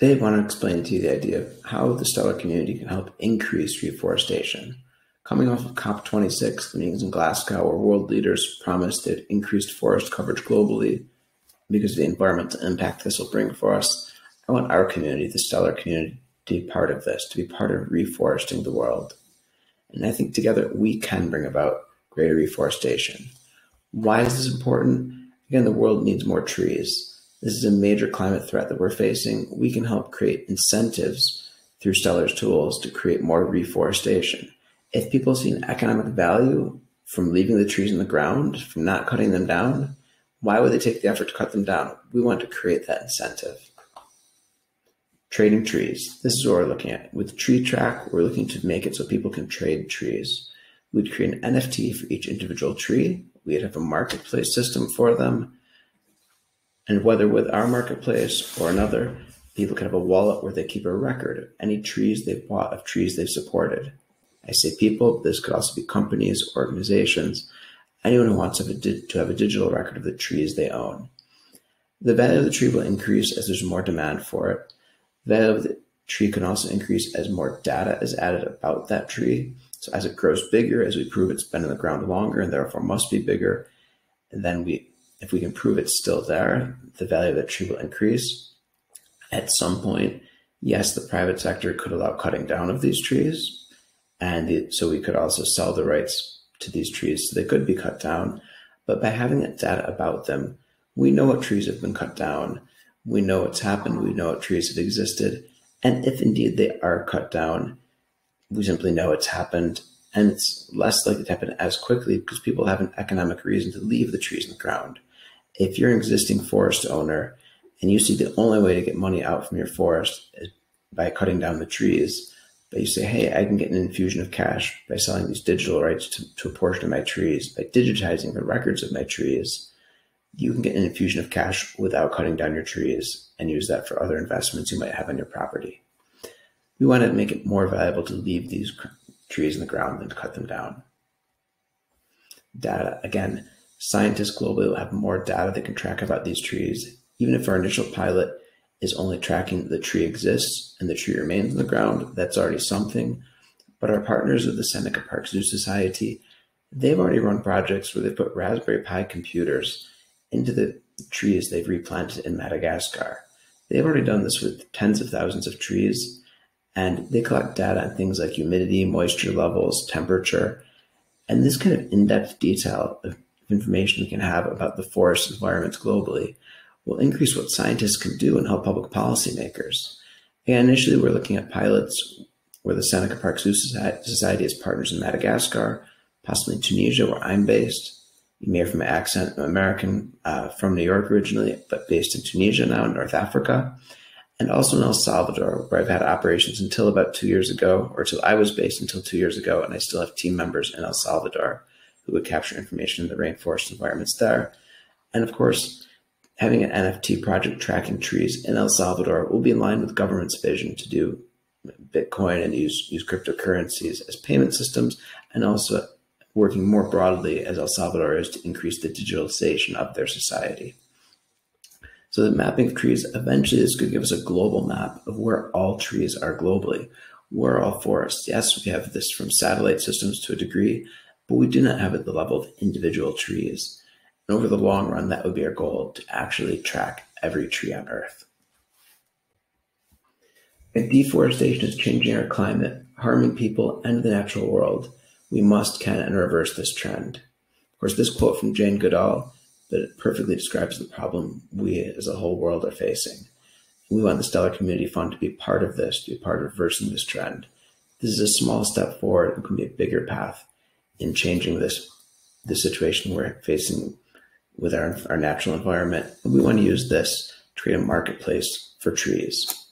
Today, I want to explain to you the idea of how the stellar community can help increase reforestation. Coming off of COP26, the meetings in Glasgow, where world leaders promised that increased forest coverage globally because of the environmental impact this will bring for us, I want our community, the stellar community, to be part of this, to be part of reforesting the world. And I think together we can bring about greater reforestation. Why is this important? Again, the world needs more trees. This is a major climate threat that we're facing. We can help create incentives through Stellar's tools to create more reforestation. If people see an economic value from leaving the trees in the ground, from not cutting them down, why would they take the effort to cut them down? We want to create that incentive. Trading trees. This is what we're looking at. With Tree TRAK, we're looking to make it so people can trade trees. We'd create an NFT for each individual tree. We'd have a marketplace system for them and whether with our marketplace or another, people can have a wallet where they keep a record of any trees they've bought, of trees they've supported. I say people, this could also be companies, organizations, anyone who wants to have, a, to have a digital record of the trees they own. The value of the tree will increase as there's more demand for it. The value of the tree can also increase as more data is added about that tree. So as it grows bigger, as we prove it's been in the ground longer and therefore must be bigger, and then we if we can prove it's still there, the value of the tree will increase. At some point, yes, the private sector could allow cutting down of these trees. And so we could also sell the rights to these trees so they could be cut down. But by having data about them, we know what trees have been cut down. We know what's happened. We know what trees have existed. And if indeed they are cut down, we simply know it's happened. And it's less likely to happen as quickly because people have an economic reason to leave the trees in the ground if you're an existing forest owner and you see the only way to get money out from your forest is by cutting down the trees, but you say, hey, I can get an infusion of cash by selling these digital rights to, to a portion of my trees, by digitizing the records of my trees, you can get an infusion of cash without cutting down your trees and use that for other investments you might have on your property. We want to make it more valuable to leave these trees in the ground than to cut them down. Data, again, Scientists globally will have more data they can track about these trees, even if our initial pilot is only tracking that the tree exists and the tree remains in the ground, that's already something. But our partners at the Seneca Park Zoo Society, they've already run projects where they put Raspberry Pi computers into the trees they've replanted in Madagascar. They've already done this with tens of thousands of trees, and they collect data on things like humidity, moisture levels, temperature, and this kind of in-depth detail of information we can have about the forest environments globally will increase what scientists can do and help public policymakers. And initially, we're looking at pilots where the Seneca Park Zoo Society has partners in Madagascar, possibly Tunisia, where I'm based. You may hear from my accent, I'm American uh, from New York originally, but based in Tunisia now in North Africa, and also in El Salvador, where I've had operations until about two years ago, or till I was based until two years ago, and I still have team members in El Salvador who would capture information in the rainforest environments there. And of course, having an NFT project tracking trees in El Salvador will be in line with government's vision to do Bitcoin and use, use cryptocurrencies as payment systems and also working more broadly as El Salvador is to increase the digitalization of their society. So the mapping of trees eventually is going to give us a global map of where all trees are globally, where all forests. Yes, we have this from satellite systems to a degree, but we do not have at the level of individual trees. And over the long run, that would be our goal to actually track every tree on Earth. If deforestation is changing our climate, harming people and the natural world, we must, can, and reverse this trend. Of course, this quote from Jane Goodall, it perfectly describes the problem we as a whole world are facing. We want the Stellar Community Fund to be part of this, to be part of reversing this trend. This is a small step forward and can be a bigger path in changing this the situation we're facing with our, our natural environment. We want to use this to create a marketplace for trees.